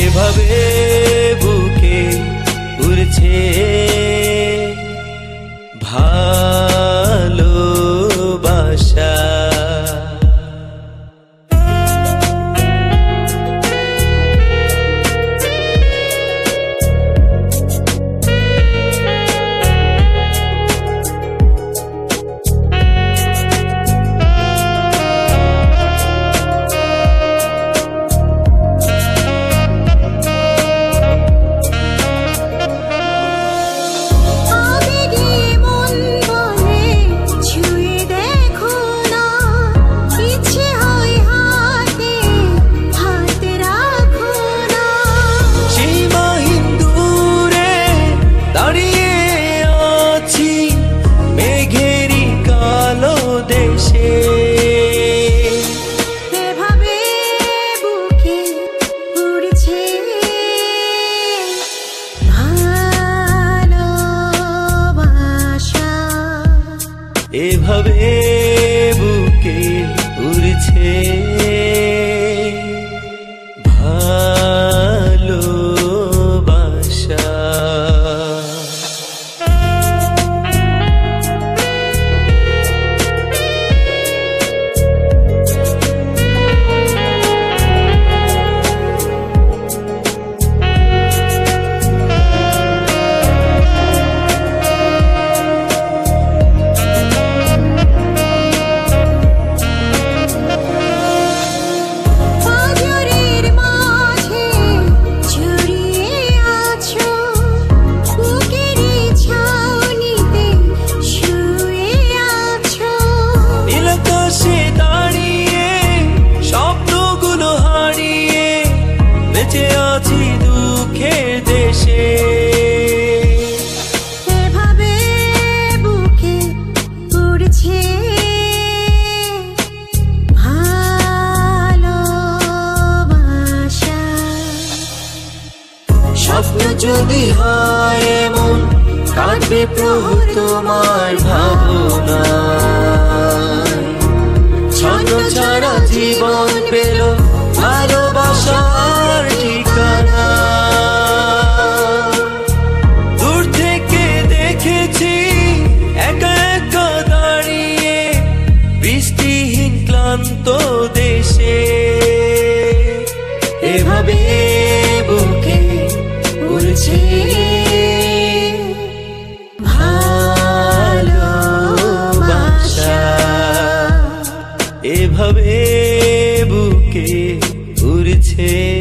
এভাবে বুকে উড়ছে ভা এভাবে বুকে উড়ছে স্বপ্ন যদি হয় এমন কাটবে প্রভু তোমার ভাই এভাবে বুকে উড়ছে